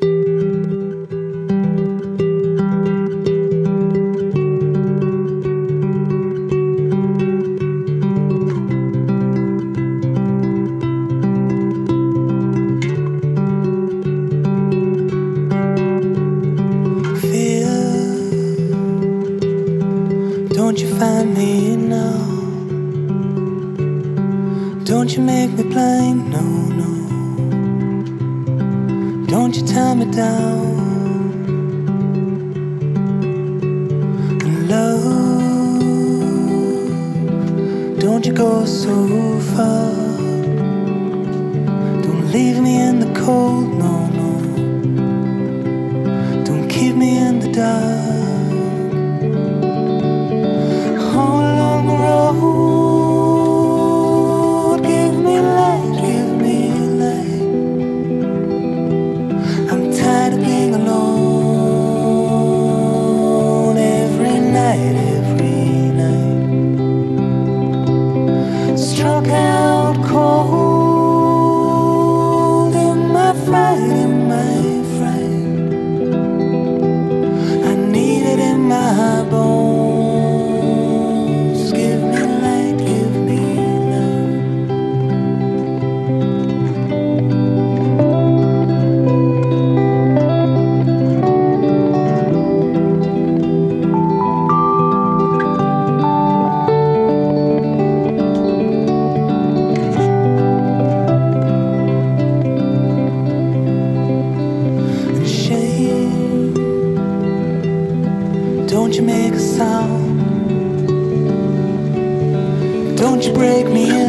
Don't you find me now? Don't you make me blind? No, no. Don't you tie me down? Love, don't you go so far? Don't leave me in the cold, don't you make a sound? Don't you break me in,